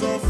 so